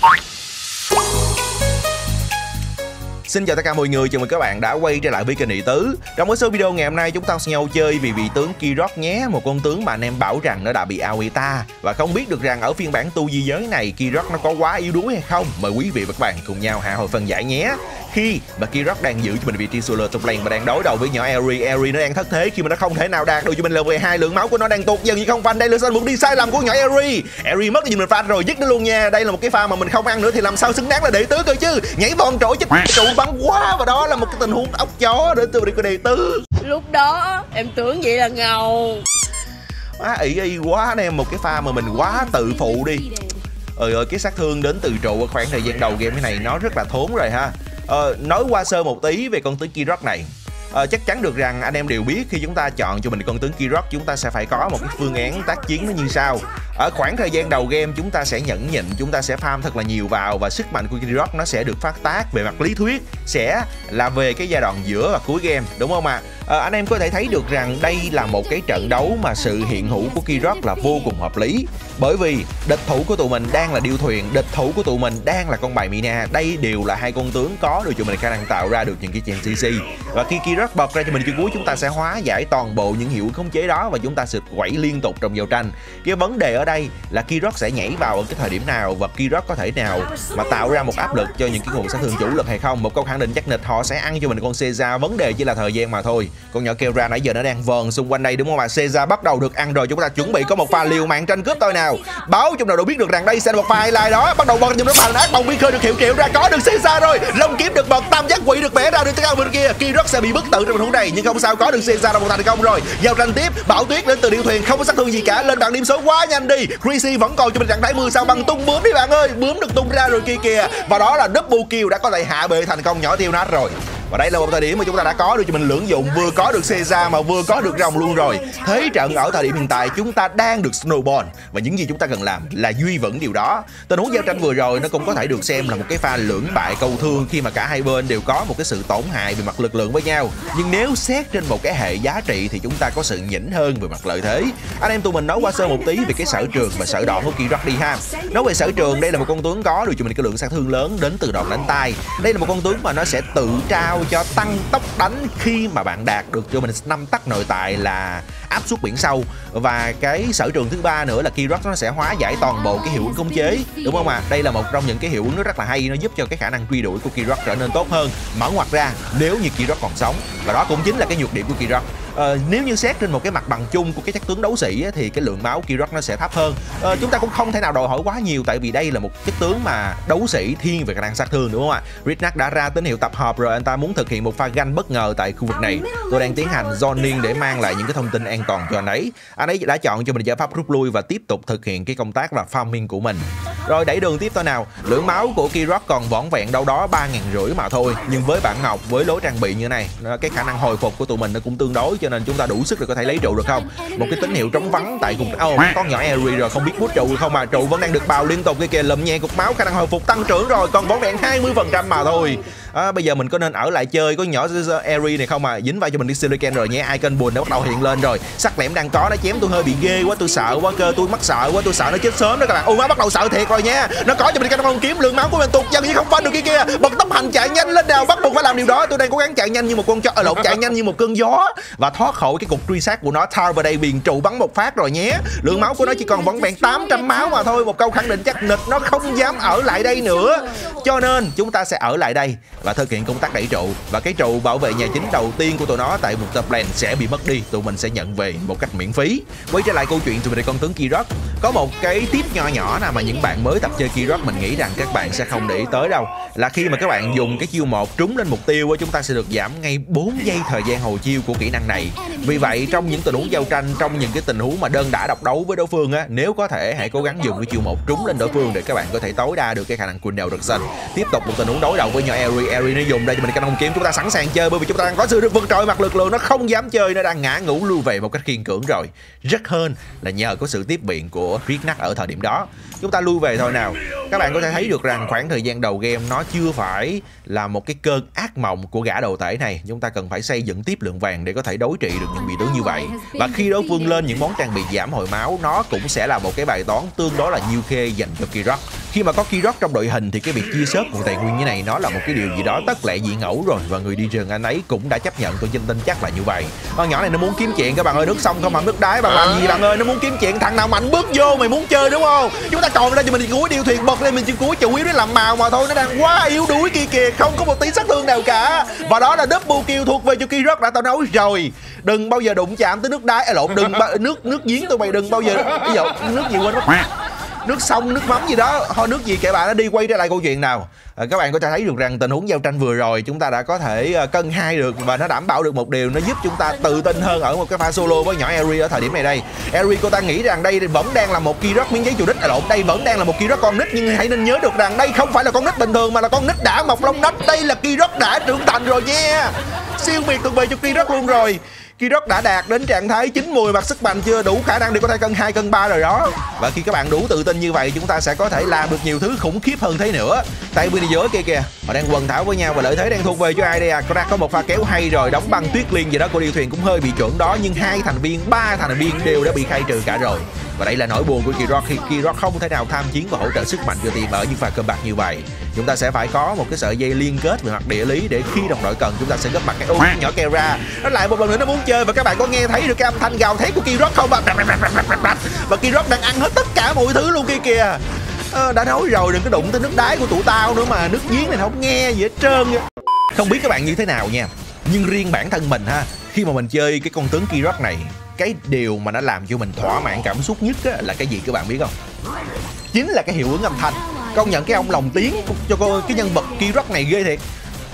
Boink. Xin chào tất cả mọi người, chào mừng các bạn đã quay trở lại với kênh Địa Tứ. Trong cái số video ngày hôm nay chúng ta sẽ nhau chơi vì vị tướng Kirok nhé Một con tướng mà anh em bảo rằng nó đã bị Aoita Và không biết được rằng ở phiên bản tu di giới này Kirok nó có quá yếu đuối hay không? Mời quý vị và các bạn cùng nhau hạ hồi phân giải nhé. Khi mà Kirok đang giữ cho mình vị trí solo top lane và đang đối đầu với nhỏ Eri Eri nó đang thất thế. Khi mà nó không thể nào đạt được cho mình level hai lượng máu của nó đang tụt dần. Như không phanh đây là sao đi sai lầm của nhỏ Eri Eri mất thì mình pha rồi dứt nó luôn nha. Đây là một cái pha mà mình không ăn nữa thì làm sao xứng đáng là đệ tứ cơ chứ? Nhảy vòn trội chết trụ bắn quá và đó là một cái tình huống ốc chó để từ đi của đệ tứ lúc đó em tưởng vậy là ngầu. Quá ỷ y quá anh em một cái pha mà mình quá tự phụ đi. Ơi ơi cái sát thương đến từ trụ ở khoảng thời gian đầu game cái này nó rất là thốn rồi ha. Ờ, nói qua sơ một tí về con tướng Kirok này. À, chắc chắn được rằng anh em đều biết khi chúng ta chọn cho mình con tướng Kirok chúng ta sẽ phải có một cái phương án tác chiến nó như sau ở khoảng thời gian đầu game chúng ta sẽ nhẫn nhịn chúng ta sẽ farm thật là nhiều vào và sức mạnh của Kirok nó sẽ được phát tác về mặt lý thuyết sẽ là về cái giai đoạn giữa và cuối game đúng không ạ? À? à, anh em có thể thấy được rằng đây là một cái trận đấu mà sự hiện hữu của Kirok là vô cùng hợp lý. Bởi vì địch thủ của tụi mình đang là điêu thuyền địch thủ của tụi mình đang là con bài Mina. Đây đều là hai con tướng có được cho mình khả năng tạo ra được những cái chèn CC và khi Kirok bật ra cho mình chiêu cuối chúng ta sẽ hóa giải toàn bộ những hiệu khống chế đó và chúng ta sẽ quẩy liên tục trong giao tranh. Cái vấn đề ở đây là Kirok sẽ nhảy vào ở cái thời điểm nào và Kirok có thể nào mà tạo ra một áp lực cho những cái nguồn sát thương chủ lực hay không? Một câu khẳng định chắc nịch, họ sẽ ăn cho mình con Caesar vấn đề chỉ là thời gian mà thôi. Con nhỏ kêu ra nãy giờ nó đang vờn xung quanh đây, đúng không ạ? Caesar bắt đầu được ăn rồi, chúng ta chuẩn bị có một pha liều mạng tranh cướp thôi nào. Báo chúng nào đâu biết được rằng đây sẽ là một pha highlight đó. Bắt đầu bật những nó bàn ác bồng bi khơi được hiệu triệu, ra có được Caesar rồi. Long kiếm được bật, tam giác quỷ được vẽ ra được tất cả bên kia. Kirok sẽ bị bức tử trong tình huống này, nhưng không sao, có được Caesar là một thành công rồi. Giao tranh tiếp, bảo tuyết đến từ điêu thuyền, không có sát thương gì cả. Lên đoạn điểm số quá nhanh đi. Chrissy vẫn còn cho mình trạng thái mưa sao bằng tung bướm đi bạn ơi. Bướm được tung ra rồi kia kìa. Và đó là double kill đã có thể hạ bệ thành công nhỏ tiêu nát rồi và đây là một thời điểm mà chúng ta đã có được cho mình lưỡng dụng, vừa có được Caesar mà vừa có được rồng luôn rồi. Thế trận ở thời điểm hiện tại, chúng ta đang được snowball. Và những gì chúng ta cần làm là duy vững điều đó. Tình huống giao tranh vừa rồi, nó cũng có thể được xem là một cái pha lưỡng bại câu thương khi mà cả hai bên đều có một cái sự tổn hại về mặt lực lượng với nhau. Nhưng nếu xét trên một cái hệ giá trị thì chúng ta có sự nhỉnh hơn về mặt lợi thế. Anh em tụi mình nói qua sơ một tí về cái sở trường và sở đòn của Kirok đi ha. Nói về sở trường, đây là một con tướng có được cho mình cái lượng sát thương lớn đến từ đòn đánh tay. Đây là một con tướng mà nó sẽ tự trao sao cho tăng tốc đánh khi mà bạn đạt được cho mình năm tắc nội tại là áp suất biển sâu. Và cái sở trường thứ ba nữa là Kirok nó sẽ hóa giải toàn bộ cái hiệu ứng khống chế, đúng không ạ? À? đây là một trong những cái hiệu ứng nó rất là hay, nó giúp cho cái khả năng truy đuổi của Kirok trở nên tốt hơn, mở ngoặt ra nếu như Kirok còn sống. Và đó cũng chính là cái nhược điểm của Kirok uh, nếu như xét trên một cái mặt bằng chung của cái chất tướng đấu sĩ thì cái lượng máu Kirok nó sẽ thấp hơn. Uh, chúng ta cũng không thể nào đòi hỏi quá nhiều tại vì đây là một chất tướng mà đấu sĩ thiên về khả năng sát thương đúng không ạ? Ritnak đã ra tín hiệu tập hợp rồi anh ta muốn thực hiện một pha ganh bất ngờ tại khu vực này. tôi đang tiến hành zoning để mang lại những cái thông tin an toàn cho anh ấy. Anh ấy đã chọn cho mình giải pháp rút lui và tiếp tục thực hiện cái công tác là farming của mình. Rồi đẩy đường tiếp thôi nào. Lượng máu của Kirok còn vỏn vẹn đâu đó ba ngàn rưỡi mà thôi. Nhưng với bản ngọc với lối trang bị như này cái khả năng hồi phục của tụi mình nó cũng tương đối cho nên chúng ta đủ sức để có thể lấy trụ được không? Một cái tín hiệu trống vắng tại cùng oh, con nhỏ Eri rồi không biết bút trụ không mà trụ vẫn đang được bào liên tục. Kia kìa lụm nhẹ cục máu khả năng hồi phục tăng trưởng rồi còn vỏn vẹn 20 phần trăm mà thôi à, bây giờ mình có nên ở lại chơi có nhỏ Eri này không à? Dính vào cho mình đi silicon rồi nhé. Icon buồn đã bắt đầu hiện lên rồi. Sắc lẻm đang có nó chém tôi hơi bị ghê quá tôi sợ quá cơ tôi mắc sợ quá tôi sợ nó chết sớm đó các bạn. Ô má bắt đầu sợ thiệt rồi nha nó có cho mình cái con kiếm lượng máu của mình tụt dần như không phanh được kia kia. Bật tốc hành chạy nhanh lên nào bắt buộc phải làm điều đó. Tôi đang cố gắng chạy nhanh như một con chó ở lộn chạy nhanh như một cơn gió. Và thoát khỏi cái cục truy sát của nó. Tar vào đây biển trụ bắn một phát rồi nhé. Lượng máu của nó chỉ còn vẫn vẹn 800 máu mà thôi. Một câu khẳng định chắc nịch nó không dám ở lại đây nữa. Cho nên chúng ta sẽ ở lại đây và thực hiện công tác đẩy trụ. Và cái trụ bảo vệ nhà chính đầu tiên của tụi nó tại một tập lane sẽ bị mất đi. Tụi mình sẽ nhận về một cách miễn phí. Quay trở lại câu chuyện tụi mình con tướng Kirok có một cái tip nhỏ nhỏ nào mà những bạn mới tập chơi Kirok mình nghĩ rằng các bạn sẽ không để ý tới đâu, là khi mà các bạn dùng cái chiêu một trúng lên mục tiêu chúng ta sẽ được giảm ngay 4 giây thời gian hồi chiêu của kỹ năng này vì vậy, trong những tình huống giao tranh, trong những cái tình huống mà đơn đã độc đấu với đối phương á, nếu có thể hãy cố gắng dùng cái chiêu một trúng lên đối phương để các bạn có thể tối đa được cái khả năng cooldown được xanh tiếp tục một tình huống đối đầu với nhỏ Eri. Eri nó dùng đây cho mình cái hồng kiếm, chúng ta sẵn sàng chơi bởi vì chúng ta đang có sự vượt trội mặt lực lượng, nó không dám chơi, nó đang ngã ngủ lưu về một cách khiên cưỡng rồi. Rất hơn là nhờ có sự tiếp viện của Ricknack ở thời điểm đó. Chúng ta lui về thôi nào. Các bạn có thể thấy được rằng khoảng thời gian đầu game nó chưa phải là một cái cơn ác mộng của gã đầu tể này. Chúng ta cần phải xây dựng tiếp lượng vàng để có thể đối trị được những vị tướng như vậy. Và khi đối phương lên những món trang bị giảm hồi máu, nó cũng sẽ là một cái bài toán tương đối là nhiều khê dành cho Kirok khi mà có Kirok trong đội hình thì cái việc chia sớt nguồn tài nguyên như này nó là một cái điều gì đó tất lệ dị ngẫu rồi. Và người đi rừng anh ấy cũng đã chấp nhận tôi tin tin chắc là như vậy. Con nhỏ này nó muốn kiếm chuyện các bạn ơi nước sông không bằng nước đáy bạn làm gì bạn ơi? Nó muốn kiếm chuyện thằng nào mạnh bước vô mày muốn chơi đúng không? Chúng ta còn ra cho mình cuối điều thuyền bật lên mình chỉ cuối chủ yếu để làm màu mà thôi nó đang quá yếu đuối kia kìa không có một tí sát thương nào cả. Và đó là double kill thuộc về cho Kirok đã tao nói rồi. Đừng bao giờ đụng chạm tới nước đáy à, lộn đừng ba, nước nước giếng tụi mày đừng bao giờ ví dụ nước gì quên mất nước sông nước mắm gì đó. Thôi nước gì kệ bạn nó đi quay trở lại câu chuyện nào. À, các bạn có thể thấy được rằng tình huống giao tranh vừa rồi chúng ta đã có thể uh, cân hai được và nó đảm bảo được một điều nó giúp chúng ta tự tin hơn ở một cái pha solo với nhỏ Eri ở thời điểm này đây. Eri cô ta nghĩ rằng đây vẫn đang là một Kirok miếng giấy chủ đích. À, lộn đây vẫn đang là một Kirok con nít nhưng hãy nên nhớ được rằng đây không phải là con nít bình thường mà là con nít đã mọc lông nách, đây là Kirok đã trưởng thành rồi nha. Siêu biệt tuyệt vời cho Kirok luôn rồi. Kirok đã đạt đến trạng thái chín mùi mặt sức mạnh chưa đủ khả năng để có thể cân 2 cân 3 rồi đó. Và khi các bạn đủ tự tin như vậy chúng ta sẽ có thể làm được nhiều thứ khủng khiếp hơn thế nữa. Tại bên dưới kia kìa Họ đang quần thảo với nhau và lợi thế đang thuộc về cho ai đây à Crack có một pha kéo hay rồi đóng băng tuyết liên gì đó của điều thuyền cũng hơi bị chuẩn đó Nhưng hai thành viên, ba thành viên đều đã bị khai trừ cả rồi và đây là nỗi buồn của Kirok khi Kirok không thể nào tham chiến và hỗ trợ sức mạnh cho team ở những pha cơ bạc như vậy. Chúng ta sẽ phải có một cái sợi dây liên kết về mặt địa lý để khi đồng đội cần chúng ta sẽ góp mặt cái ô nhỏ kêu ra nó lại một lần nữa nó muốn chơi và các bạn có nghe thấy được cái âm thanh gào thét của Kirok không? Và Kirok đang ăn hết tất cả mọi thứ luôn kia kìa. À, đã nói rồi đừng có đụng tới nước đáy của tụi tao nữa mà nước giếng này không nghe gì hết trơn không biết các bạn như thế nào nha. Nhưng riêng bản thân mình ha khi mà mình chơi cái con tướng Kirok này cái điều mà nó làm cho mình thỏa mãn cảm xúc nhất á, là cái gì các bạn biết không? Chính là cái hiệu ứng âm thanh. Công nhận cái ông lồng tiếng cho cô cái nhân vật Kirok này ghê thiệt.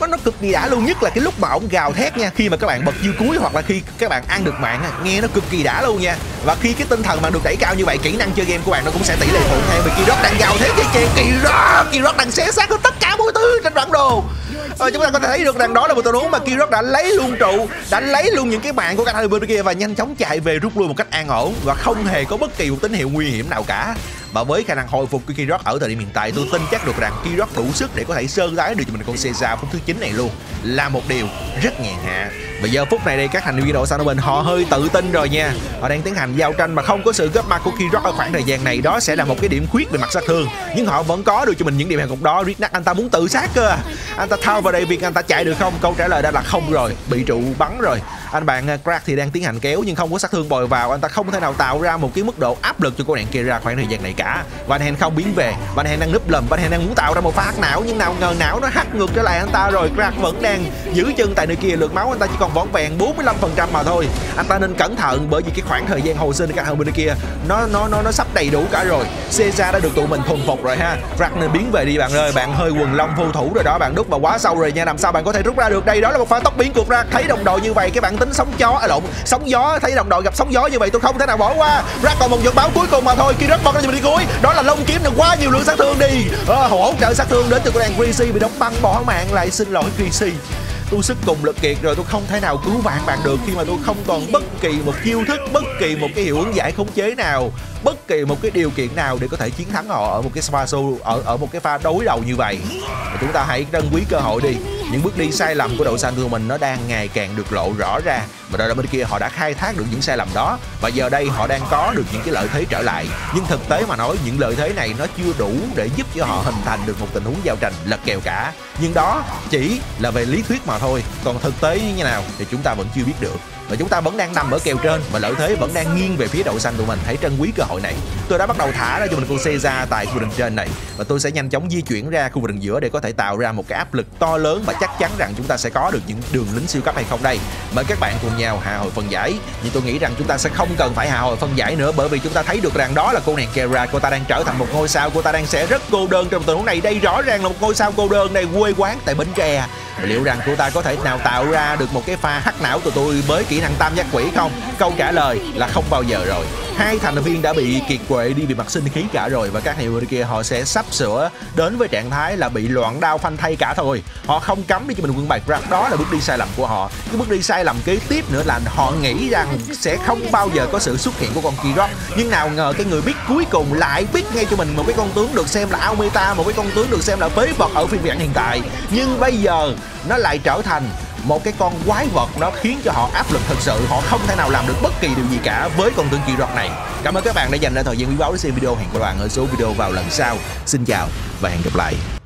Nó nó cực kỳ đã luôn nhất là cái lúc mà ông gào thét nha khi mà các bạn bật chiêu cuối hoặc là khi các bạn ăn được mạng nghe nó cực kỳ đã luôn nha. Và khi cái tinh thần bạn được đẩy cao như vậy kỹ năng chơi game của bạn nó cũng sẽ tỷ lệ thuận theo vì Kirok đang gào thét cái chèn Kirok Kirok đang xé xác hết tất cả mọi thứ trên bản đồ ờ, chúng ta có thể thấy được rằng đó là một tình huống mà Kirok đã lấy luôn trụ đã lấy luôn những cái bạn của Katarina hai bên kia và nhanh chóng chạy về rút lui một cách an ổn và không hề có bất kỳ một tín hiệu nguy hiểm nào cả và với khả năng hồi phục của Kirok ở thời điểm hiện tại, tôi tin chắc được rằng Kirok đủ sức để có thể sơn tái được cho mình con Caesar phút thứ 9 này luôn. Là một điều rất nhàn hạ. Và giờ phút này đây, các thành viên đội Sanoben họ hơi tự tin rồi nha. Họ đang tiến hành giao tranh mà không có sự góp mặt của Kirok ở khoảng thời gian này. Đó sẽ là một cái điểm khuyết về mặt sát thương. Nhưng họ vẫn có được cho mình những điểm hạng cục đó. Ritnak anh ta muốn tự sát cơ à. anh ta thao vào đây việc anh ta chạy được không? Câu trả lời đã là không rồi. Bị trụ bắn rồi. Anh bạn ờ, Crack thì đang tiến hành kéo nhưng không có sát thương bồi vào. Anh ta không thể nào tạo ra một cái mức độ áp lực cho cô nàng kia ra khoảng thời gian này cả. Van hèn không biến về. Van hèn đang núp lầm Van hèn đang muốn tạo ra một pha hắc não, nhưng nào ngờ não nó hắt ngược trở lại anh ta rồi. Crack vẫn đang giữ chân tại nơi kia. Lượng máu anh ta chỉ còn vỏn vẹn 45% mà thôi. Anh ta nên cẩn thận bởi vì cái khoảng thời gian hồi sinh các hơn bên kia, nó nó nó nó sắp đầy đủ cả rồi. Caesar đã được tụi mình thuần phục rồi ha. Crack nên biến về đi bạn ơi. Bạn hơi quần long vô thủ rồi đó. Bạn đúc vào quá sâu rồi nha. Làm sao bạn có thể rút ra được? Đây đó là một pha tốc biến cuộc ra. Thấy đồng đội như vậy, cái bạn tính sóng gió à lộn, sóng gió, thấy đồng đội gặp sóng gió như vậy, tôi không thể nào bỏ qua. Ra còn một giọt báo cuối cùng mà thôi. Khi rất bật ra mình đi cuối đó là lông kiếm được quá nhiều lượng sát thương đi. Ờ, à, hỗ trợ sát thương đến từ của đàn Greasy bị đóng băng bỏ mạng lại. Xin lỗi Greasy. Tôi sức cùng lực kiệt rồi tôi không thể nào cứu vãn bạn được khi mà tôi không còn bất kỳ một chiêu thức bất kỳ một cái hiệu ứng giải khống chế nào bất kỳ một cái điều kiện nào để có thể chiến thắng họ ở một cái pha ở ở một cái pha đối đầu như vậy. Chúng ta hãy trân quý cơ hội đi những bước đi sai lầm của đội xanh của mình nó đang ngày càng được lộ rõ ra. Và đội bên kia họ đã khai thác được những sai lầm đó. Và giờ đây họ đang có được những cái lợi thế trở lại. Nhưng thực tế mà nói, những lợi thế này nó chưa đủ để giúp cho họ hình thành được một tình huống giao tranh lật kèo cả. Nhưng đó chỉ là về lý thuyết mà thôi. Còn thực tế như thế nào thì chúng ta vẫn chưa biết được và chúng ta vẫn đang nằm ở kèo trên và lợi thế vẫn đang nghiêng về phía đậu xanh tụi mình. Hãy trân quý cơ hội này. Tôi đã bắt đầu thả ra cho mình con Caesar tại khu rừng trên này. Và tôi sẽ nhanh chóng di chuyển ra khu rừng giữa để có thể tạo ra một cái áp lực to lớn và chắc chắn rằng chúng ta sẽ có được những đường lính siêu cấp hay không đây. Mời các bạn cùng nhau hạ hồi phân giải. Nhưng tôi nghĩ rằng chúng ta sẽ không cần phải hạ hồi phân giải nữa bởi vì chúng ta thấy được rằng đó là cô nàng Kera cô ta đang trở thành một ngôi sao. Cô ta đang sẽ rất cô đơn trong tình huống này. Đây rõ ràng là một ngôi sao cô đơn. Này quê quán tại Bến Tre liệu rằng cô ta có thể nào tạo ra được một cái pha hắc não tụi tôi với kỹ năng tam giác quỷ không? Câu trả lời là không bao giờ rồi hai thành viên đã bị kiệt quệ đi về mặt sinh khí cả rồi và các hiệu kia họ sẽ sắp sửa đến với trạng thái là bị loạn đao phanh thay cả thôi. Họ không cấm đi cho mình quân bạch ra đó là bước đi sai lầm của họ. Cái bước đi sai lầm kế tiếp nữa là họ nghĩ rằng sẽ không bao giờ có sự xuất hiện của con Kirok. Nhưng nào ngờ cái người biết cuối cùng lại biết ngay cho mình một cái con tướng được xem là Aometa, một cái con tướng được xem là phế vật ở phiên bản hiện tại. Nhưng bây giờ nó lại trở thành một cái con quái vật nó khiến cho họ áp lực thật sự. Họ không thể nào làm được bất kỳ điều gì cả với con cưng kỳ rọt này. Cảm ơn các bạn đã dành ra thời gian quý báu để xem video. Hẹn gặp các bạn ở số video vào lần sau. Xin chào và hẹn gặp lại.